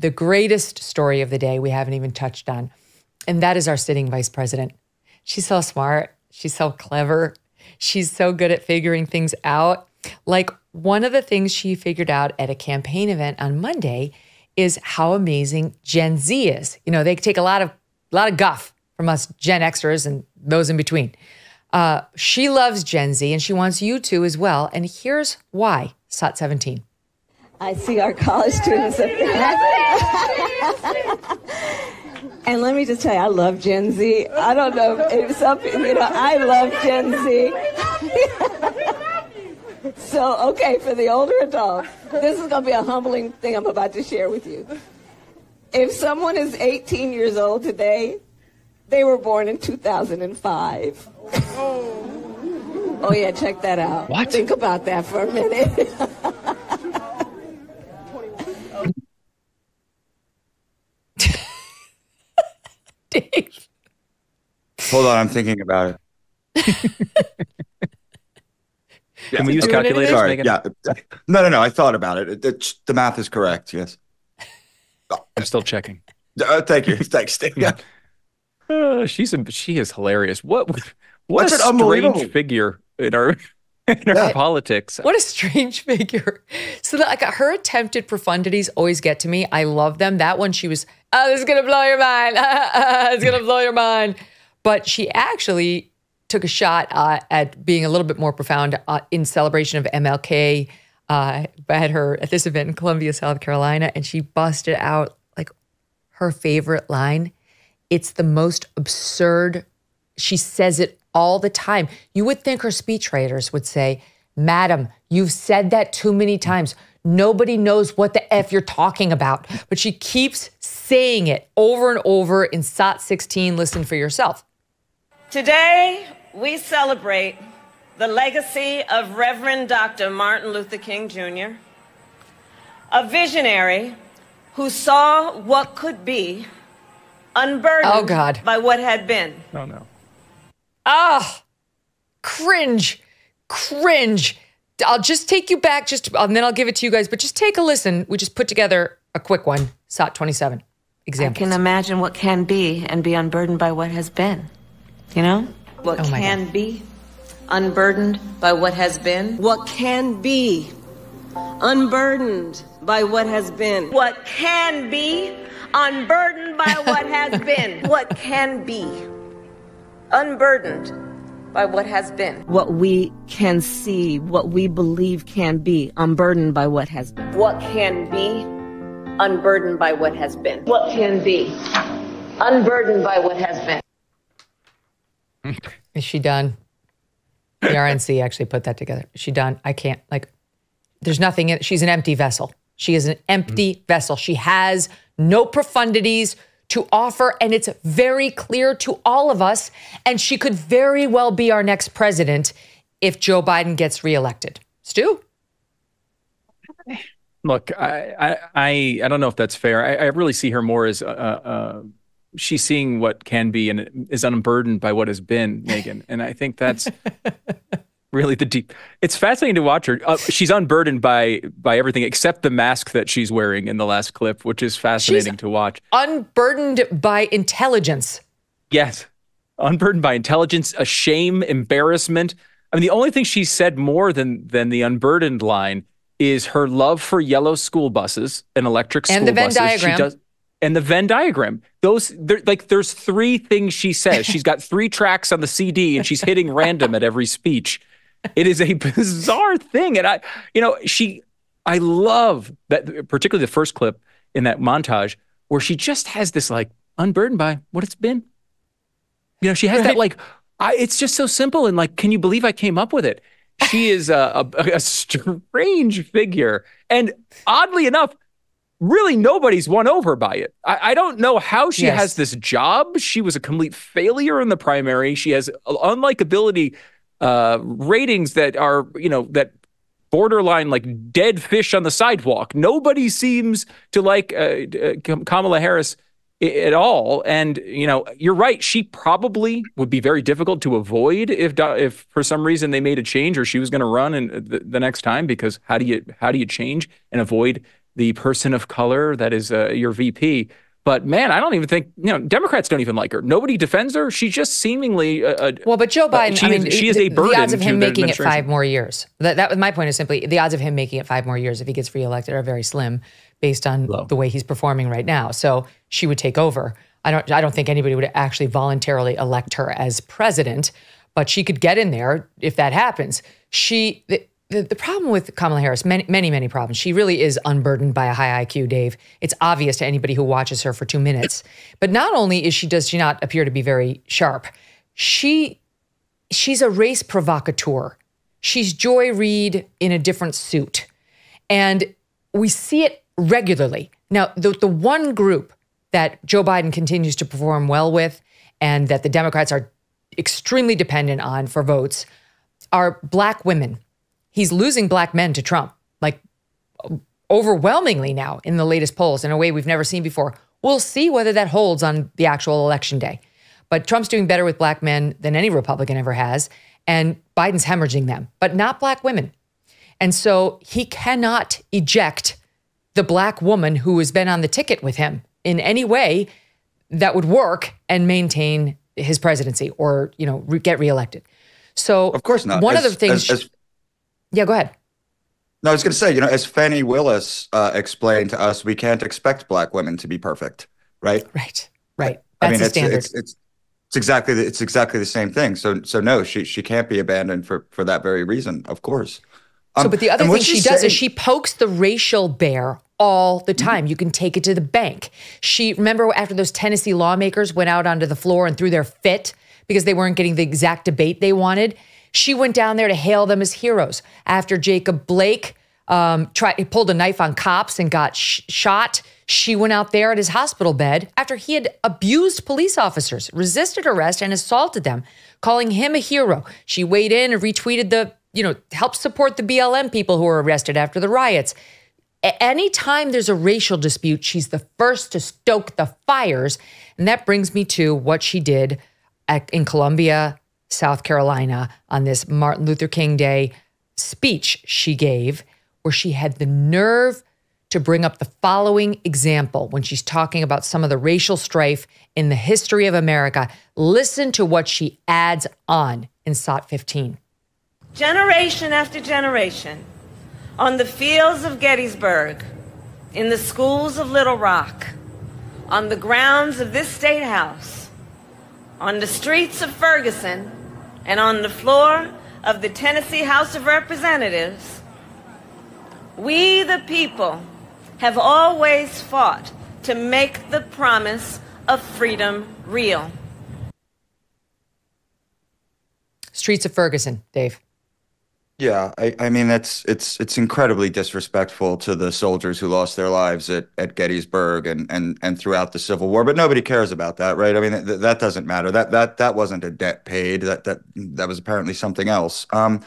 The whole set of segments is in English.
the greatest story of the day we haven't even touched on, and that is our sitting vice president. She's so smart. She's so clever. She's so good at figuring things out. Like one of the things she figured out at a campaign event on Monday is how amazing Gen Z is. You know, they take a lot of a lot of guff from us Gen Xers and those in between. Uh, she loves Gen Z and she wants you to as well. And here's why, SOT 17. I see our college students. up there. and let me just tell you, I love Gen Z. I don't know if some, you know, I love Gen Z. so, okay, for the older adults, this is going to be a humbling thing I'm about to share with you. If someone is 18 years old today, they were born in 2005. Oh, yeah, check that out. What? Think about that for a minute. Dave. Hold on, I'm thinking about it. Can we use Doing anything? calculators, Sorry. Megyn? Yeah. No, no, no. I thought about it. It- it- the math is correct. Yes. I'm still checking. Uh, thank you. Thanks, Dave. Yeah. Uh, she's a, she is hilarious. What what That's a an unbelievable- strange figure in our in our Yeah. politics. What a strange figure. So, that, like, her attempted profundities always get to me. I love them. That one, she was, oh, this is going to blow your mind. it's going to blow your mind. But she actually took a shot uh, at being a little bit more profound uh, in celebration of MLK. Uh, I had her at this event in Columbia, South Carolina, and she busted out like her favorite line. It's the most absurd. She says it all the time. You would think her speechwriters would say, Madam, you've said that too many times. Nobody knows what the F you're talking about. But she keeps saying it over and over in SOT 16. Listen for yourself. Today, we celebrate the legacy of Reverend Dr. Martin Luther King Jr., a visionary who saw what could be unburdened Oh, God. by what had been. Oh no. Ah, cringe, cringe. I'll just take you back, just and then I'll give it to you guys. But just take a listen. We just put together a quick one. SOT 27 I can imagine what can be and be unburdened by what has been. You know? What Oh, my can be unburdened by what has been. What can be unburdened by what has been. What can be unburdened by what has been. What can be unburdened by what has been. what we can see, what we believe can be, unburdened by what has been. What can be unburdened by what has been. What can be unburdened by what has been. Is she done? The RNC actually put that together. Is she done? I can't, like, there's nothing in She's an empty vessel. She is an empty vessel. She has no profundities to offer, and it's very clear to all of us. And she could very well be our next president if Joe Biden gets reelected. Stu? Look, I, I, I, I don't know if that's fair. I, I really see her more as uh, uh, she's seeing what can be and is unburdened by what has been, Megyn. And I think that's really the deep. It's fascinating to watch her. Uh, she's unburdened by by everything except the mask that she's wearing in the last clip, which is fascinating to watch. Unburdened by intelligence. Yes. Unburdened by intelligence, a shame, embarrassment. I mean, the only thing she said more than than the unburdened line is her love for yellow school buses and electric school And the Venn buses. diagram. She does, and the Venn diagram. Those there, like there's three things she says. She's got three tracks on the CD and she's hitting random at every speech. It is a bizarre thing. And I, you know, she I love that particularly the first clip in that montage where she just has this like unburdened by what it's been. You know, she has that like, I, it's just so simple and like, can you believe I came up with it? She is a, a, a strange figure, and oddly enough, really nobody's won over by it. I, I don't know how she Yes. has this job. She was a complete failure in the primary. She has unlikability uh, ratings that are, you know, that borderline like dead fish on the sidewalk. Nobody seems to like uh, uh, Kamala Harris at all. And you know, you're right. She probably would be very difficult to avoid if if for some reason they made a change or she was going to run and the, the next time. Because how do you how do you change and avoid the person of color that is uh, your VP. But man, I don't even think you know Democrats don't even like her. Nobody defends her. She's just seemingly uh, uh well. But Joe Biden, she, I mean, she is the, a burden. The odds of him making it five more years. That, that was my point. Is simply the odds of him making it five more years if he gets reelected are very slim, based on Low. the way he's performing right now. So she would take over. I don't. I don't think anybody would actually voluntarily elect her as president, but she could get in there if that happens. She. The, the, the problem with Kamala Harris, many, many, many problems. She really is unburdened by a high IQ, Dave. It's obvious to anybody who watches her for two minutes. But not only is she does she not appear to be very sharp, she she's a race provocateur. She's Joy Reid in a different suit. And we see it regularly. Now, the, the one group that Joe Biden continues to perform well with and that the Democrats are extremely dependent on for votes are black women he's losing black men to Trump, like overwhelmingly now in the latest polls in a way we've never seen before. We'll see whether that holds on the actual election day. But Trump's doing better with black men than any Republican ever has. And Biden's hemorrhaging them, but not black women. And so he cannot eject the black woman who has been on the ticket with him in any way that would work and maintain his presidency or, you know, re- get reelected. So, of course not. One as, of the things. As, as, yeah, go ahead. No, I was going to say, you know, as Fani Willis uh, explained to us, we can't expect black women to be perfect, right? Right, right. That's I mean, it's, standard. It's, it's, it's exactly the, it's exactly the same thing. So so no, she she can't be abandoned for for that very reason, of course. Um, so, but the other thing she does is she pokes the racial bear all the mm-hmm. time. You can take it to the bank. She remember after those Tennessee lawmakers went out onto the floor and threw their fit because they weren't getting the exact debate they wanted. She went down there to hail them as heroes. After Jacob Blake um, tried, pulled a knife on cops and got sh- shot, she went out there at his hospital bed after he had abused police officers, resisted arrest, and assaulted them, calling him a hero. She weighed in and retweeted the, you know, helped support the BLM people who were arrested after the riots. anytime there's a racial dispute, she's the first to stoke the fires. And that brings me to what she did at, in Columbia, South Carolina on this Martin Luther King Day speech she gave, where she had the nerve to bring up the following example when she's talking about some of the racial strife in the history of America. Listen to what she adds on in SOT 15. Generation after generation, on the fields of Gettysburg, in the schools of Little Rock, on the grounds of this state house, on the streets of Ferguson, and on the floor of the Tennessee House of Representatives, we the people have always fought to make the promise of freedom real. Streets of Ferguson, Dave. Yeah, I, I mean that's it's it's incredibly disrespectful to the soldiers who lost their lives at, at Gettysburg and, and and throughout the Civil War. But nobody cares about that, right? I mean th- that doesn't matter. That that that wasn't a debt paid. That that that was apparently something else. Um,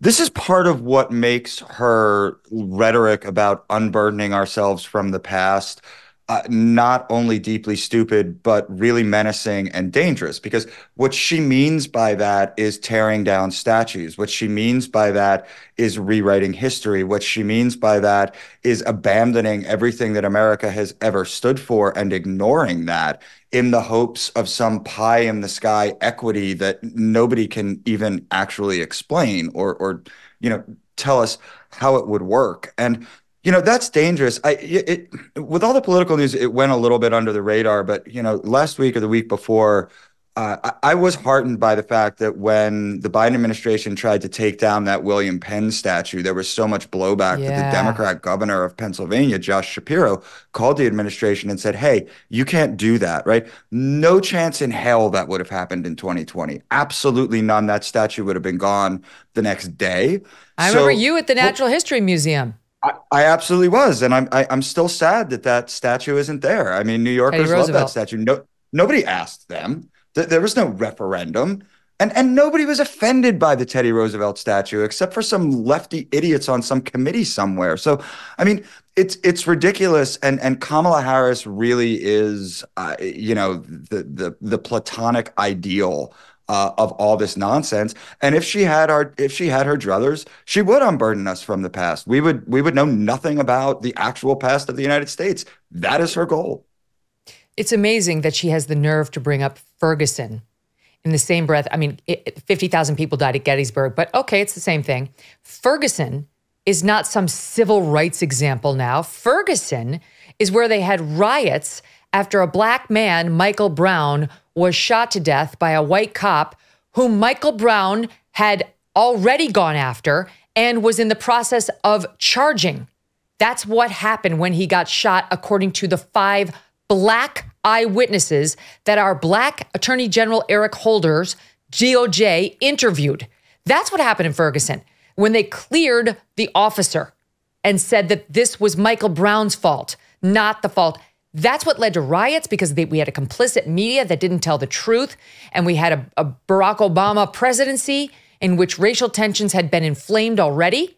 this is part of what makes her rhetoric about unburdening ourselves from the past uh, not only deeply stupid, but really menacing and dangerous. Because what she means by that is tearing down statues. What she means by that is rewriting history. What she means by that is abandoning everything that America has ever stood for and ignoring that in the hopes of some pie in the sky equity that nobody can even actually explain or, or you know, tell us how it would work. And you know that's dangerous. I it, with all the political news, it went a little bit under the radar. But you know, last week or the week before, uh, I, I, was heartened by the fact that when the Biden administration tried to take down that William Penn statue, there was so much blowback yeah. that the Democrat governor of Pennsylvania, Josh Shapiro, called the administration and said, "Hey, you can't do that, right? No chance in hell that would have happened in 2020. Absolutely none. That statue would have been gone the next day." I so, remember you at the Natural well, History Museum. I, I, absolutely was, and I'm I, am i am still sad that that statue isn't there. I mean, New Yorkers love that statue. No, nobody asked them. There was no referendum, and and nobody was offended by the Teddy Roosevelt statue except for some lefty idiots on some committee somewhere. So, I mean, it's it's ridiculous, and and Kamala Harris really is, uh, you know, the the the platonic ideal uh, of all this nonsense. And if she had our if she had her druthers, she would unburden us from the past. We would we would know nothing about the actual past of the United States. That is her goal. It's amazing that she has the nerve to bring up Ferguson in the same breath. I mean, 50,000 people died at Gettysburg, but okay, it's the same thing. Ferguson is not some civil rights example now. Ferguson is where they had riots after a black man, Michael Brown, was shot to death by a white cop whom Michael Brown had already gone after and was in the process of charging. That's what happened when he got shot, according to the five black eyewitnesses that our black Attorney General Eric Holders, DOJ, interviewed. That's what happened in Ferguson when they cleared the officer and said that this was Michael Brown's fault, not the fault. That's what led to riots because they, we had a complicit media that didn't tell the truth. And we had a, a Barack Obama presidency in which racial tensions had been inflamed already.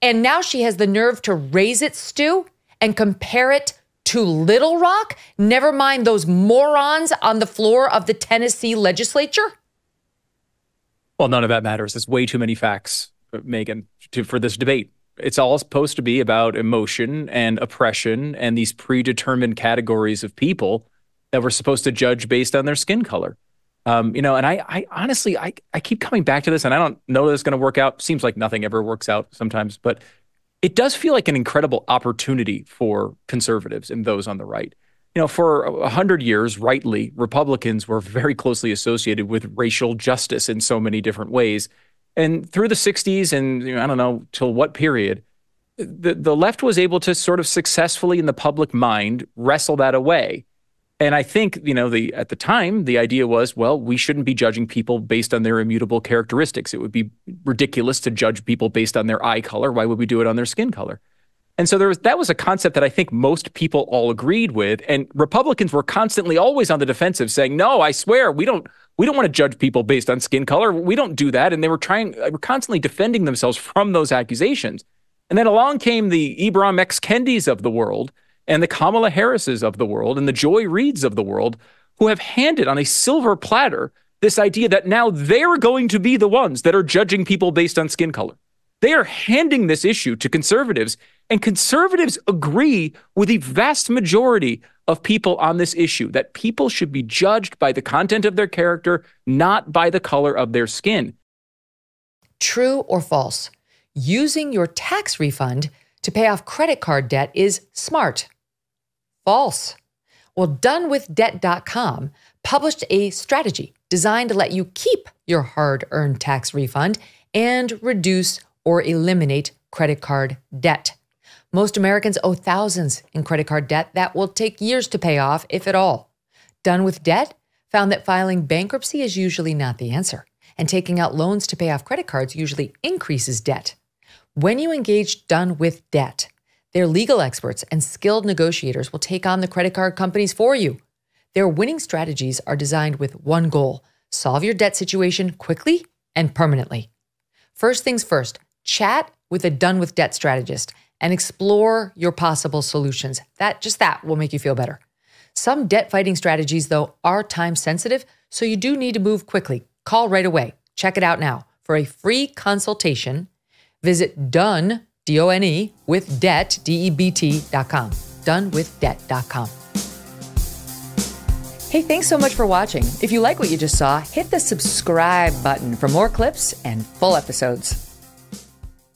And now she has the nerve to raise it, Stu, and compare it to Little Rock? Never mind those morons on the floor of the Tennessee legislature? Well, none of that matters. There's way too many facts, uh, Megyn, to, for this debate it's all supposed to be about emotion and oppression and these predetermined categories of people that we're supposed to judge based on their skin color. Um, you know, and I, I honestly, I, I keep coming back to this, and I don't know that it's going to work out. Seems like nothing ever works out sometimes, but it does feel like an incredible opportunity for conservatives and those on the right. You know, for a hundred years, rightly, Republicans were very closely associated with racial justice in so many different ways. And through the 60s and you know, I don't know till what period, the, the left was able to sort of successfully in the public mind wrestle that away. And I think, you know, the at the time the idea was, well, we shouldn't be judging people based on their immutable characteristics. It would be ridiculous to judge people based on their eye color. Why would we do it on their skin color? And so there was that was a concept that I think most people all agreed with. And Republicans were constantly always on the defensive, saying, "No, I swear we don't we don't want to judge people based on skin color. We don't do that. And they were trying, were constantly defending themselves from those accusations. And then along came the Ibram X. Kendis of the world and the Kamala Harrises of the world and the Joy Reids of the world who have handed on a silver platter this idea that now they're going to be the ones that are judging people based on skin color. They are handing this issue to conservatives, and conservatives agree with the vast majority of people on this issue that people should be judged by the content of their character, not by the color of their skin. True or false? Using your tax refund to pay off credit card debt is smart. False. Well, donewithdebt.com published a strategy designed to let you keep your hard earned tax refund and reduce or eliminate credit card debt. Most Americans owe thousands in credit card debt that will take years to pay off, if at all. Done with Debt found that filing bankruptcy is usually not the answer, and taking out loans to pay off credit cards usually increases debt. When you engage Done with Debt, their legal experts and skilled negotiators will take on the credit card companies for you. Their winning strategies are designed with one goal solve your debt situation quickly and permanently. First things first, chat with a Done with Debt strategist and explore your possible solutions. That just that will make you feel better. Some debt fighting strategies though are time sensitive, so you do need to move quickly. Call right away. Check it out now. For a free consultation, visit done D O N E with debt D E B T.com. Donewithdebt.com. Hey, thanks so much for watching. If you like what you just saw, hit the subscribe button for more clips and full episodes.